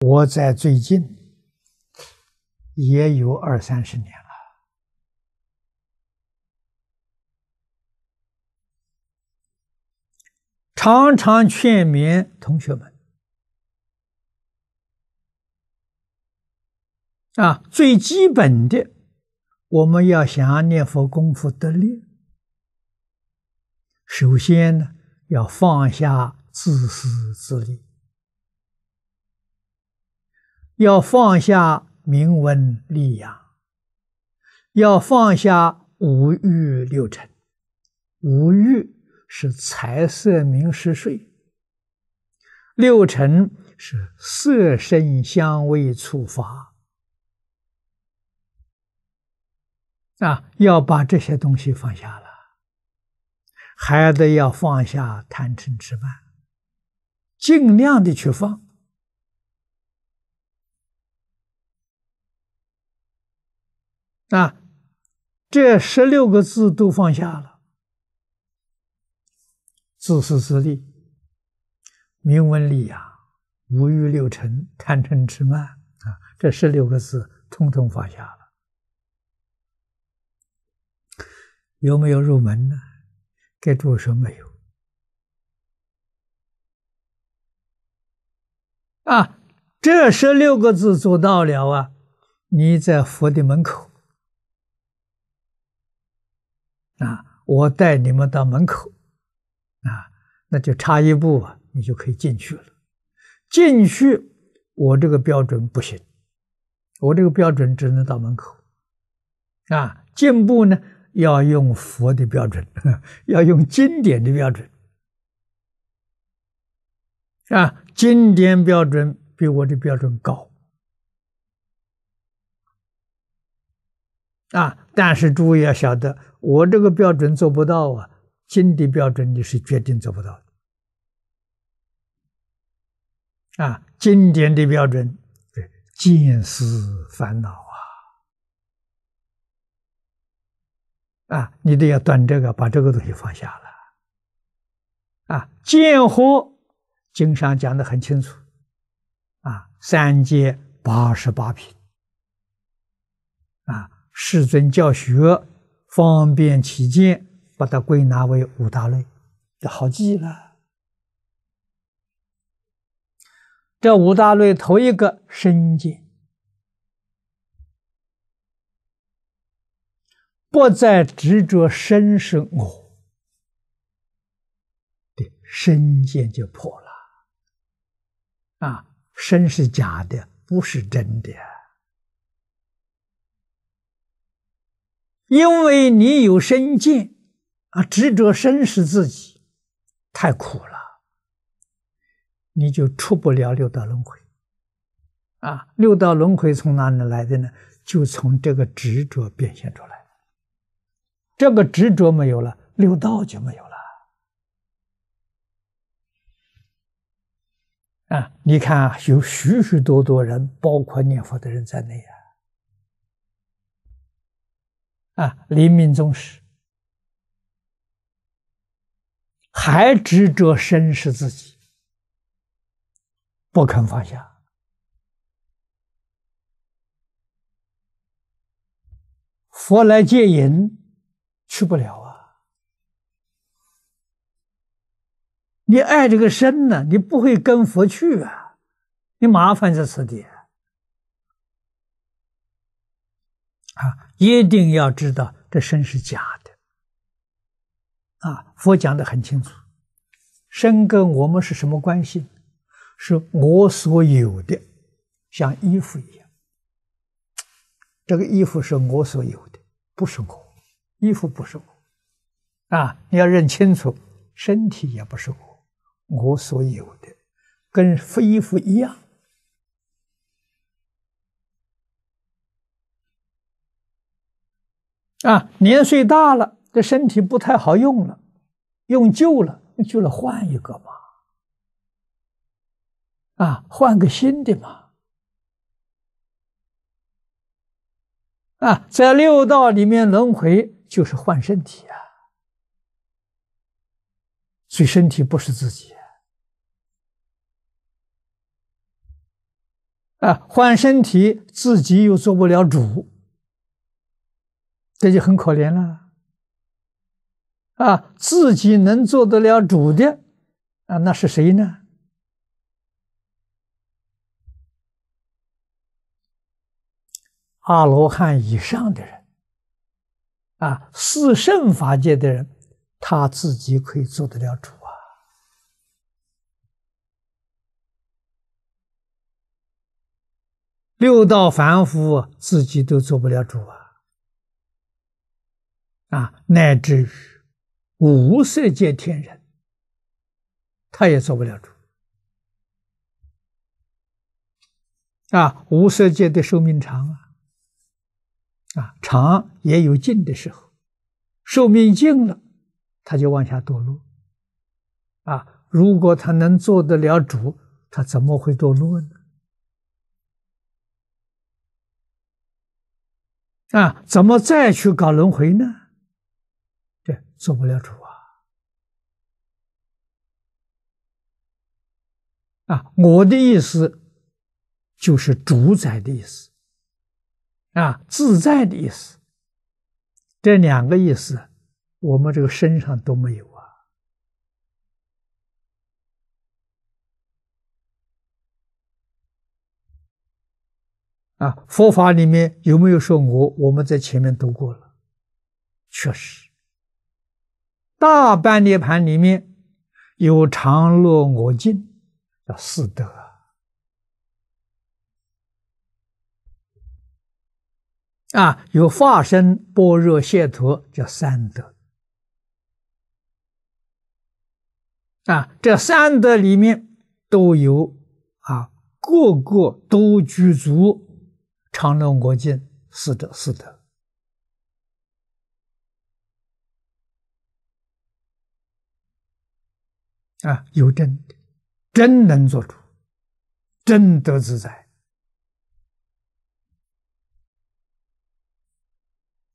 我在最近也有二三十年了，常常劝勉同学们。啊，最基本的，我们要想要念佛功夫得力，首先呢，要放下自私自利。要放下名闻利养，要放下五欲六尘。五欲是财色名食睡，六尘是色声香味触法。啊，要把这些东西放下了，还得要放下贪嗔痴慢，尽量的去放。啊，这十六个字都放下了，自私自利、名闻利养、五欲六尘、贪嗔痴慢啊，这十六个字通通放下了。有没有入门呢？给诸说没有。啊，这十六个字做到了啊，你在佛的门口。啊，我带你们到门口，啊，那就差一步啊，你就可以进去了。进去，我这个标准不行，我这个标准只能到门口。啊，进步呢，要用佛的标准，要用经典的标准。啊，经典标准比我的标准高。啊，但是诸位要晓得。我这个标准做不到啊，经的标准你是决定做不到的啊！经典的标准，见思烦恼啊，啊，你得要断这个，把这个东西放下了啊！见惑，经上讲的很清楚啊，三界八十八品啊，世尊教学。方便起见，把它归纳为五大类，就好记了。这五大类头一个身见，不再执着身是我，对身见就破了。啊，身是假的，不是真的。因为你有身见啊，执着身是自己，太苦了，你就出不了六道轮回。啊，六道轮回从哪里来的呢？就从这个执着变现出来。这个执着没有了，六道就没有了。啊，你看啊，有许许多多人，包括念佛的人在内啊。啊，临命终时还执着身是自己，不肯放下。佛来接引，去不了啊！你爱这个身呢，你不会跟佛去啊，你麻烦在此地。啊，一定要知道这身是假的。啊，佛讲的很清楚，身跟我们是什么关系？是我所有的，像衣服一样。这个衣服是我所有的，不是我，衣服不是我。啊，你要认清楚，身体也不是我，我所有的，跟非衣服一样。啊，年岁大了，这身体不太好用了，用旧了，旧了换一个嘛。啊，换个新的嘛。啊，在六道里面轮回就是换身体啊，所以身体不是自己。啊，换身体自己又做不了主，这就很可怜了。啊，自己能做得了主的，啊，那是谁呢？阿罗汉以上的人，啊，四圣法界的人，他自己可以做得了主啊。六道凡夫自己都做不了主啊，啊，乃至于无色界天人，他也做不了主啊。无色界的寿命长啊。啊，长也有尽的时候，寿命尽了，他就往下堕落。啊，如果他能做得了主，他怎么会堕落呢？啊，怎么再去搞轮回呢？做不了主啊！啊，我的意思就是主宰的意思。啊，自在的意思，这两个意思，我们这个身上都没有啊。啊，佛法里面有没有说我？我们在前面读过了，确实，大半涅盘里面有常乐我净，叫四德。啊，有化身般若解脱，叫三德。啊，这三德里面都有啊，个个都具足常乐我净四德四德。啊，有真的，真能做主，真得自在。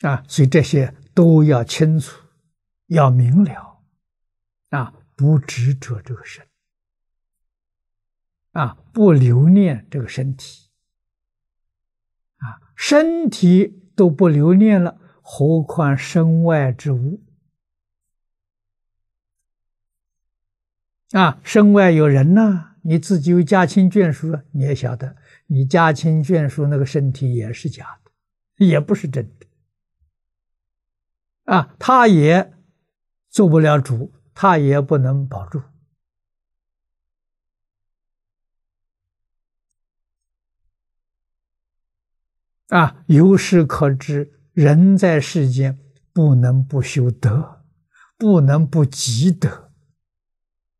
啊，所以这些都要清楚，要明了，啊，不执着这个身，啊，不留恋这个身体，啊，身体都不留恋了，何况身外之物？啊，身外有人呐，你自己有家亲眷属，你也晓得，你家亲眷属那个身体也是假的，也不是真的。啊，他也做不了主，他也不能保住。啊，由是可知，人在世间不能不修德，不能不积德。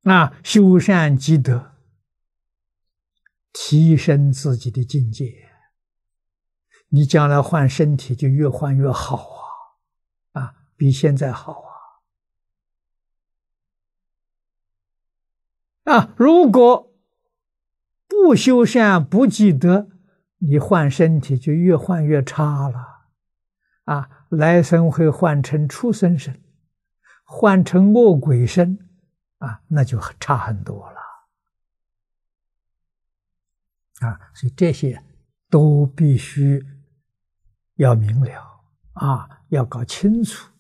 啊，修善积德，提升自己的境界，你将来换身体就越换越好啊！啊。比现在好啊！啊，如果不修善、不积德，你换身体就越换越差了。啊，来生会换成畜生身，换成恶鬼身，啊，那就差很多了。啊，所以这些都必须要明了啊，要搞清楚。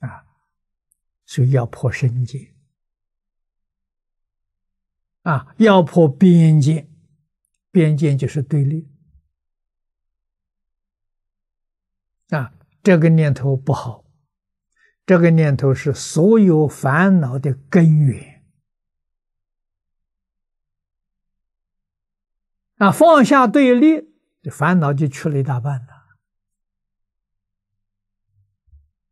啊，所以要破身界，啊，要破边界，边界就是对立，啊，这个念头不好，这个念头是所有烦恼的根源，啊，放下对立，烦恼就去了一大半了。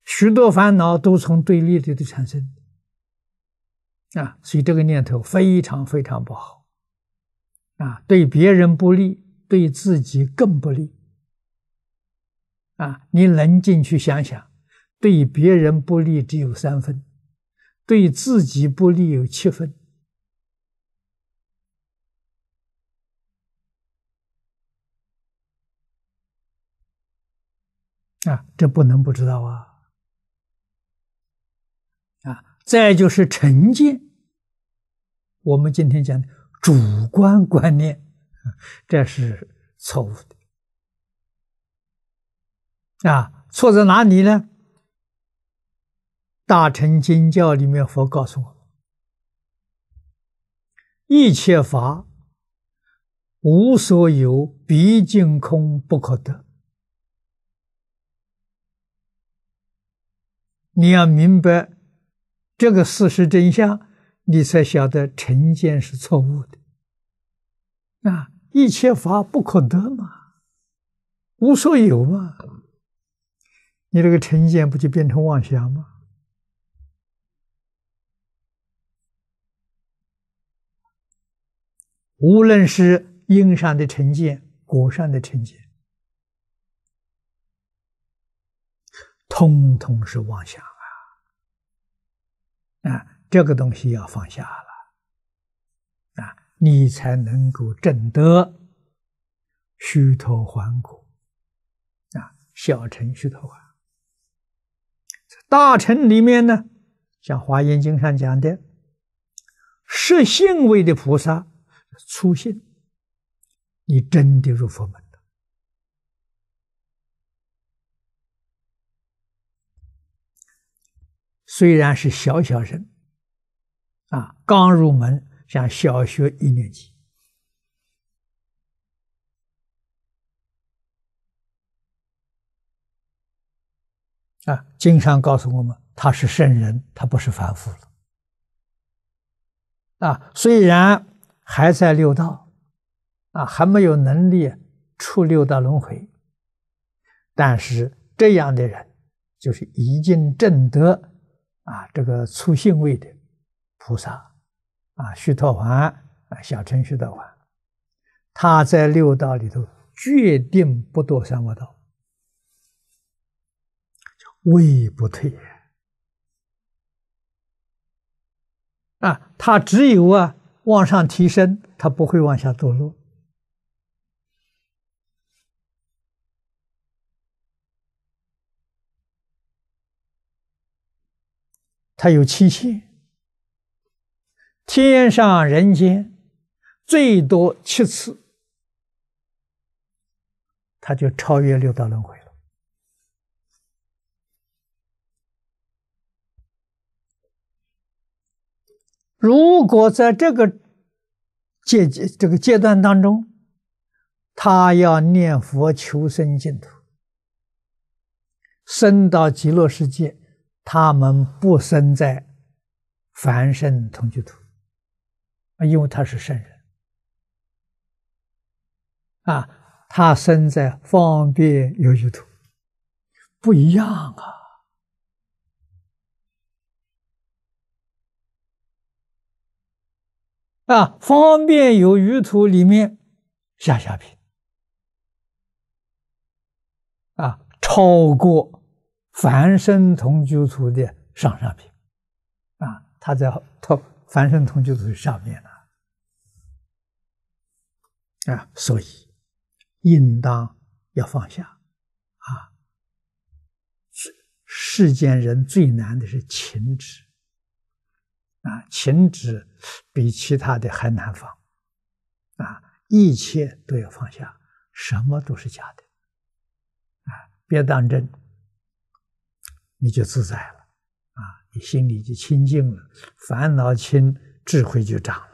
许多烦恼都从对立里头产生，啊，所以这个念头非常非常不好，啊，对别人不利，对自己更不利，啊，你冷静去想想，对别人不利只有三分，对自己不利有七分，啊，这不能不知道啊。啊再就是成见，我们今天讲的主观观念，这是错误的啊！错在哪里呢？大乘经教里面，佛告诉我：一切法无所有，毕竟空，不可得。你要明白这个事实真相，你才晓得成见是错误的。啊，一切法不可得嘛，无所有嘛，你这个成见不就变成妄想吗？无论是因上的成见，果上的成见。通通是妄想啊！啊，这个东西要放下了啊，你才能够证得虚脱还果啊，小乘虚脱还。大乘里面呢，像《华严经》上讲的，实性位的菩萨初心，你真的入佛门了。虽然是小小人，啊，刚入门，像小学一年级，啊，经常告诉我们，他是圣人，他不是凡夫了，啊，虽然还在六道，啊，还没有能力出六道轮回，但是这样的人，就是已经证得。啊，这个初性位的菩萨，啊，须陀洹啊，小乘须陀洹，他在六道里头决定不堕三恶道，位不退啊，他只有啊往上提升，他不会往下堕落。他有七限，天上人间最多七次，他就超越六道轮回了。如果在这个阶阶这个阶段当中，他要念佛求生净土，升到极乐世界。他们不生在凡圣同居土啊，因为他是圣人啊，他生在方便有余土，不一样啊！啊，方便有余土里面下下品。啊，超过。凡圣同居土的上上品，啊，他在他凡圣同居土上面呢，啊，所以应当要放下，啊，世世间人最难的是情执，啊，情执比其他的还难放，啊，一切都要放下，什么都是假的，啊，别当真。你就自在了，啊，你心里就清净了，烦恼轻，智慧就长了。